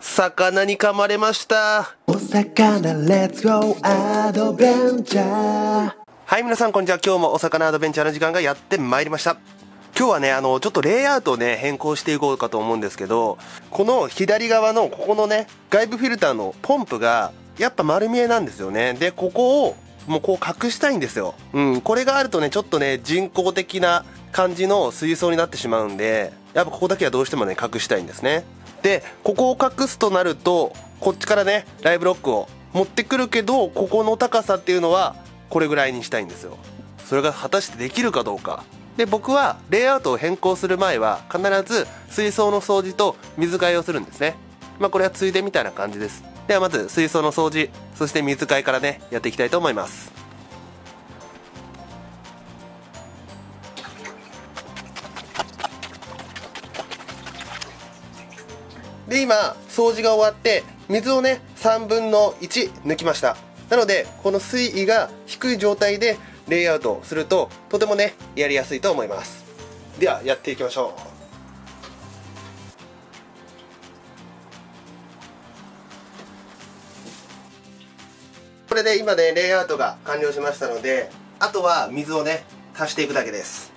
魚に噛まれました。お魚レッツゴーアドベンチャー。はい皆さんこんにちは。今日もお魚アドベンチャーの時間がやってまいりました。今日はねあのちょっとレイアウトをね変更していこうかと思うんですけどこの左側のここのね外部フィルターのポンプがやっぱ丸見えなんですよね。でここをもうこう隠したいんですよ。うんこれがあるとねちょっとね人工的な感じの水槽になってしまうんでやっぱここだけはどうしてもね隠したいんですねでここを隠すとなるとこっちからねライブロックを持ってくるけどここの高さっていうのはこれぐらいにしたいんですよ。それが果たしてできるかどうか。で僕はレイアウトを変更する前は必ず水槽の掃除と水替えをするんですね。まあこれはついでみたいな感じです。ではまず水槽の掃除そして水替えからねやっていきたいと思います。で今掃除が終わって水をね3分の1抜きました。なのでこの水位が低い状態でレイアウトするととてもねやりやすいと思います。ではやっていきましょう。これで今ねレイアウトが完了しましたのであとは水をね足していくだけです。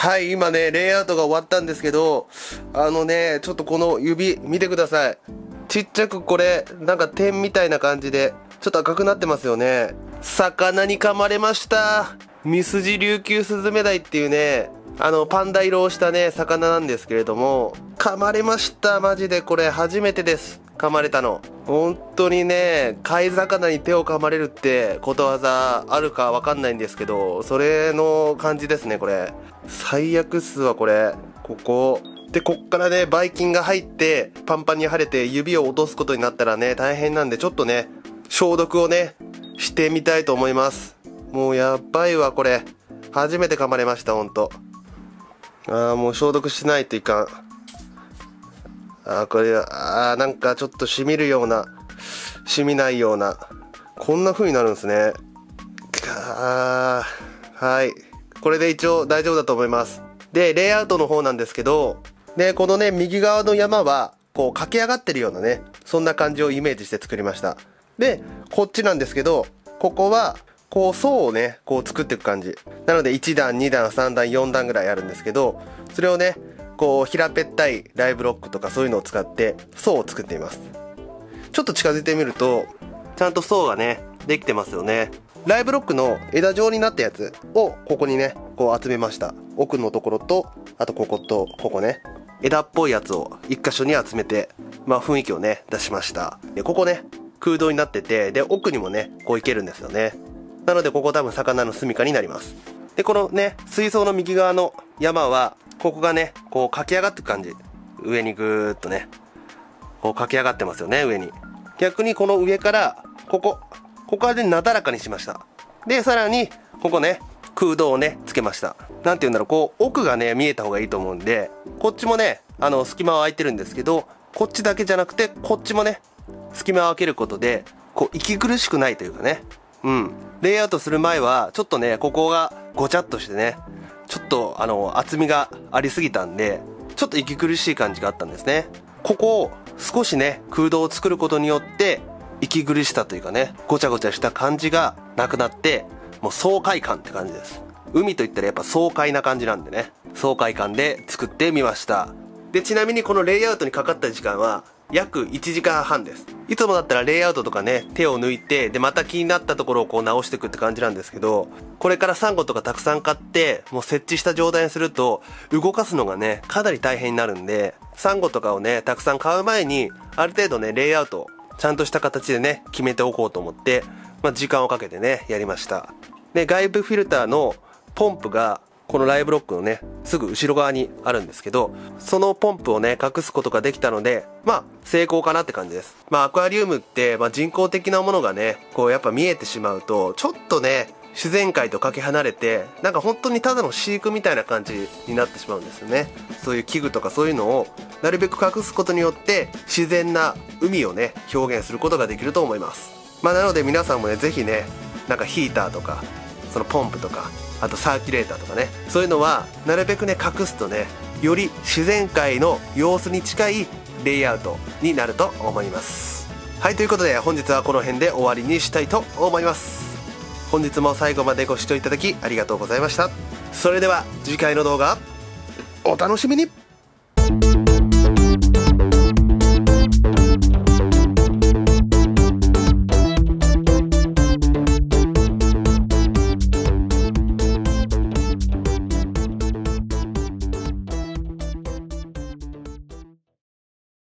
はい、今ね、レイアウトが終わったんですけど、あのね、ちょっとこの指、見てください。ちっちゃくこれ、なんか点みたいな感じで、ちょっと赤くなってますよね。魚に噛まれました。ミスジ琉球スズメダイっていうね、あの、パンダ色をしたね、魚なんですけれども、噛まれました。マジでこれ初めてです。噛まれたの。本当にね、貝魚に手を噛まれるってことわざあるかわかんないんですけど、それの感じですね、これ。最悪っすわ、これ。ここ。で、こっからね、ばい菌が入って、パンパンに腫れて指を落とすことになったらね、大変なんで、ちょっとね、消毒をね、してみたいと思います。もうやばいわ、これ。初めて噛まれました、ほんと。あー、もう消毒しないといかん。あ、これは、あー、なんかちょっと染みるような、染みないような。こんな風になるんですね。あー、はい。これで一応大丈夫だと思います。で、レイアウトの方なんですけど、で、このね、右側の山は、こう、駆け上がってるようなね、そんな感じをイメージして作りました。で、こっちなんですけど、ここは、こう、層をね、こう作っていく感じ。なので、1段、2段、3段、4段ぐらいあるんですけど、それをね、こう、平べったいライブロックとかそういうのを使って、層を作っています。ちょっと近づいてみると、ちゃんと層がね、できてますよね。ライブロックの枝状になったやつをここにね、こう集めました。奥のところと、あとここと、ここね。枝っぽいやつを一箇所に集めて、まあ雰囲気をね、出しました。で、ここね、空洞になってて、で、奥にもね、こう行けるんですよね。なのでここ多分魚の住処になります。で、このね、水槽の右側の山は、ここがね、こう駆け上がっていく感じ。上にぐーっとね、こう駆け上がってますよね、上に。逆にこの上から、ここ、ここはね、なだらかにしました。で、さらに、ここね、空洞をね、つけました。なんて言うんだろう、こう、奥がね、見えた方がいいと思うんで、こっちもね、あの、隙間は空いてるんですけど、こっちだけじゃなくて、こっちもね、隙間を空けることで、こう、息苦しくないというかね。うん。レイアウトする前は、ちょっとね、ここがごちゃっとしてね、と、あの、厚みがありすぎたんで、ちょっと息苦しい感じがあったんですね。ここを少しね、空洞を作ることによって、息苦しさというかね、ごちゃごちゃした感じがなくなって、もう爽快感って感じです。海といったらやっぱ爽快な感じなんでね、爽快感で作ってみました。で、ちなみにこのレイアウトにかかった時間は、約1時間半です。いつもだったらレイアウトとかね、手を抜いて、で、また気になったところをこう直していくって感じなんですけど、これからサンゴとかたくさん買って、もう設置した状態にすると、動かすのがね、かなり大変になるんで、サンゴとかをね、たくさん買う前に、ある程度ね、レイアウトちゃんとした形でね、決めておこうと思って、まあ、時間をかけてね、やりました。で、外部フィルターのポンプが、このライブロックのね、すぐ後ろ側にあるんですけど、そのポンプをね、隠すことができたので、まあ、成功かなって感じです。まあ、アクアリウムって、まあ、人工的なものがね、こうやっぱ見えてしまうと、ちょっとね、自然界とかけ離れてなんか本当にただの飼育みたいな感じになってしまうんですよねそういう器具とかそういうのをなるべく隠すことによって自然な海をね表現することができると思いますまあなので皆さんもね是非ねなんかヒーターとかそのポンプとかあとサーキュレーターとかね。そういうのはなるべくね隠すとねより自然界の様子に近いレイアウトになると思います。はいということで本日はこの辺で終わりにしたいと思います。本日も最後までご視聴いただきありがとうございました。それでは次回の動画お楽しみに。